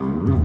Mm-hmm.